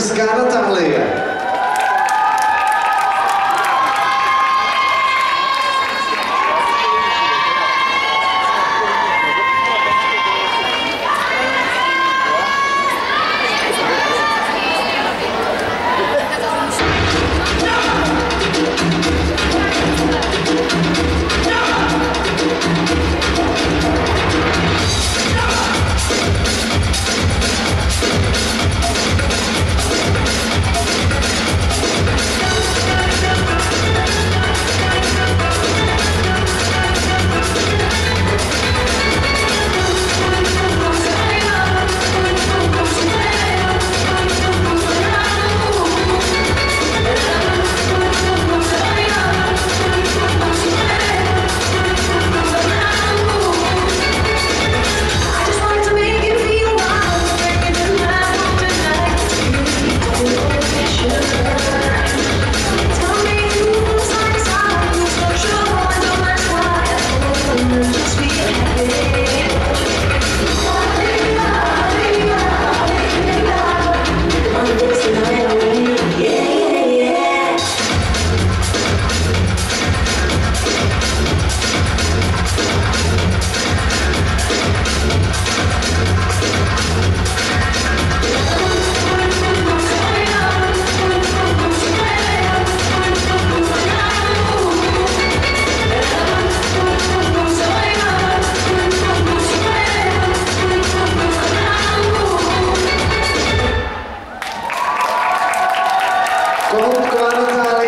buscar Natália. Vamos, cara, cara.